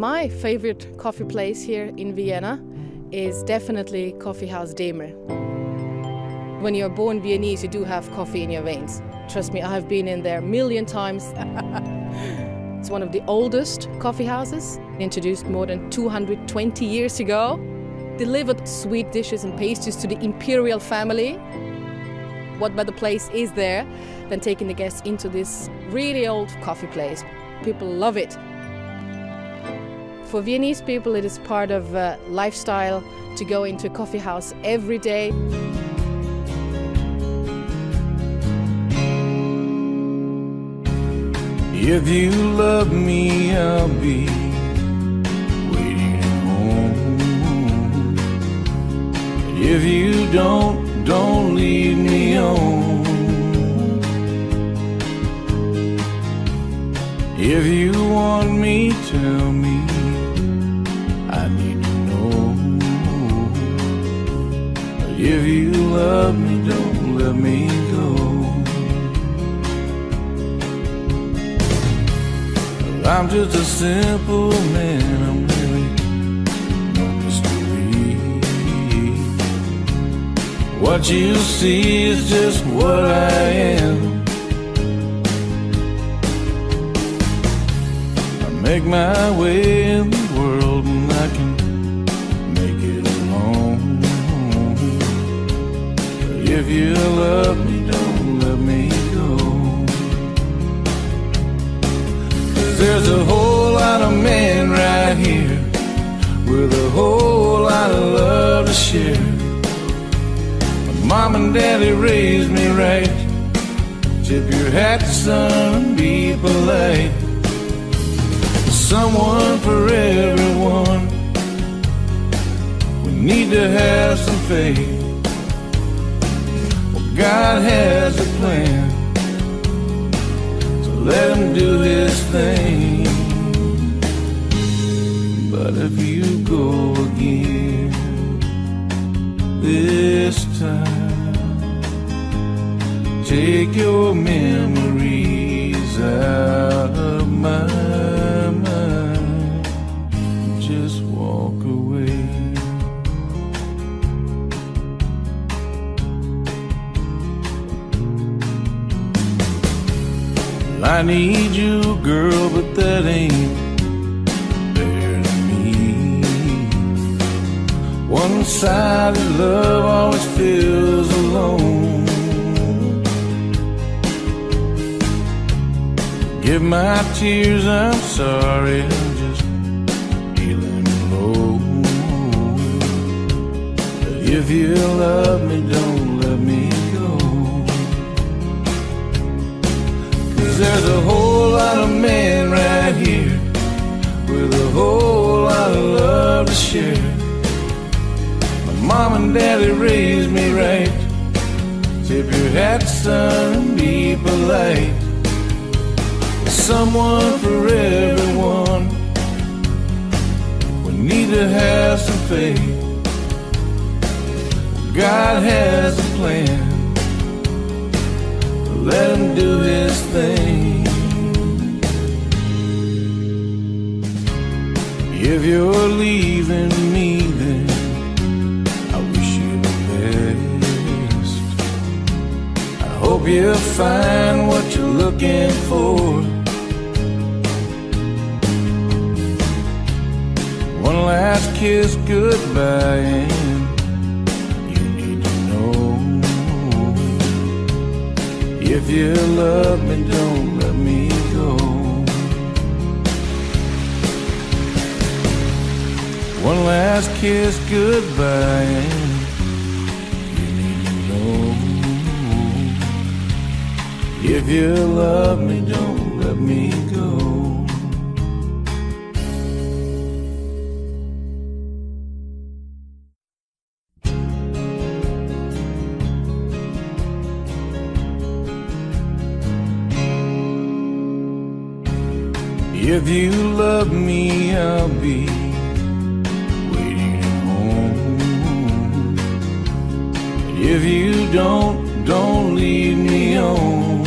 My favorite coffee place here in Vienna is definitely Coffee House Demel. When you're born Viennese, you do have coffee in your veins. Trust me, I have been in there a million times. it's one of the oldest coffee houses, introduced more than 220 years ago. Delivered sweet dishes and pastries to the imperial family. What better place is there than taking the guests into this really old coffee place? People love it. For Viennese people, it is part of uh, lifestyle to go into a coffee house every day. If you love me, I'll be waiting at home. If you don't, don't leave me If you want me, tell me. I need to know. If you love me, don't let me go. I'm just a simple man. I'm really no mystery. What you see is just what I am. Make my way in the world and I can make it alone. If you love me, don't let me go. Cause there's a whole lot of men right here with a whole lot of love to share. My mom and daddy raised me right. Tip your hat, son, and be polite. Someone for everyone. We need to have some faith. Well, God has a plan. So let him do his thing. But if you go again this time, take your memories out of my I need you, girl, but that ain't fair to me. One sided love always feels alone. Give my tears, I'm sorry, I'm just feeling low. If you love me, don't there's a whole lot of men right here with a whole lot of love to share. My mom and daddy raised me right. Tip your hat, son, be polite. Someone for everyone. We need to have some faith. God has a plan. Let him do his thing. If you're leaving me, then I wish you the best. I hope you find what you're looking for. One last kiss goodbye, and you need to know. If you love me, don't let me One last kiss goodbye, you need to know. If you love me, don't let me go. If you love me, I'll be If you don't, don't leave me on.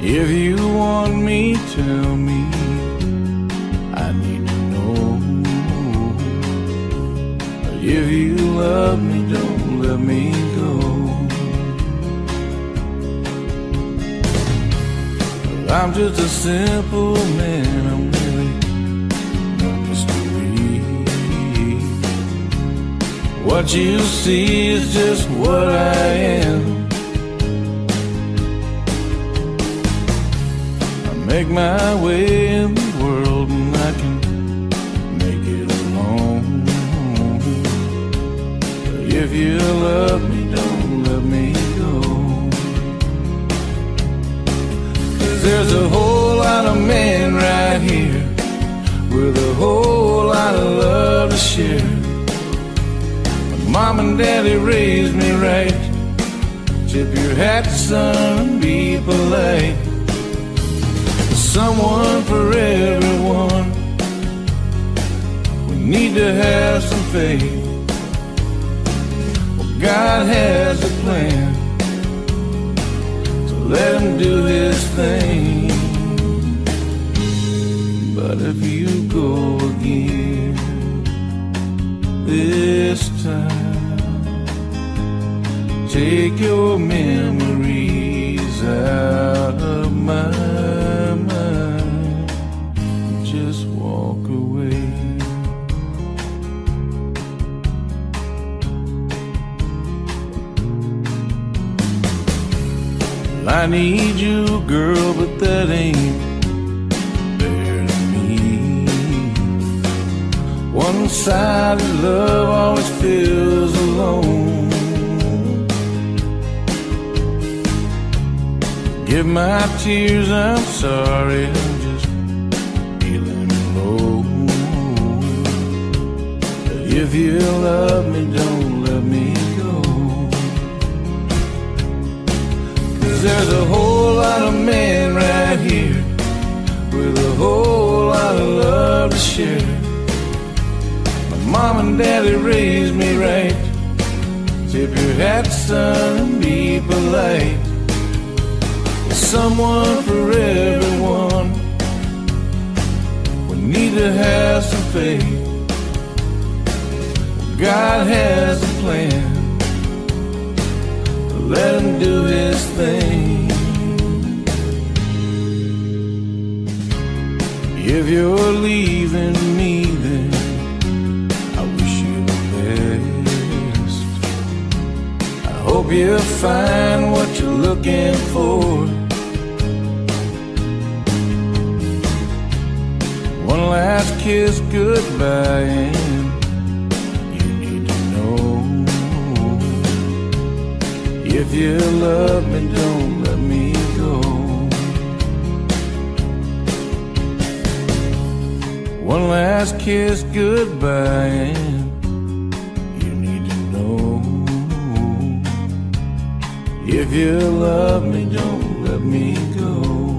If you want me, tell me. I need to know. If you love me, don't let me go. I'm just a simple man. I'm What you see is just what I am. I make my way in the world and I can make it alone. If you love me, don't let me go. Cause there's a whole lot of men right here with a whole lot of love to share. Mom and daddy raised me right. Tip your hat, son, be polite someone for everyone. We need to have some faith. Well, God has a plan, so let Him do His thing. But if you go again this time, take your memories out of mine. I need you, girl, but that ain't. One sided love always feels alone. Give my tears, I'm sorry, I'm just feeling low. If you love me, don't let me go there's a whole lot of men right here with a whole lot of love to share. My mom and daddy raised me right. Tip your hat, son, and be polite. Someone for everyone. We need to have some faith. God has a plan let him do his thing. If you're leaving me, then I wish you the best. I hope you find what you're looking for. Last kiss goodbye. and you need to know If you love me, don't let me go. One last kiss goodbye, and you need to know. If you love me, don't let me go.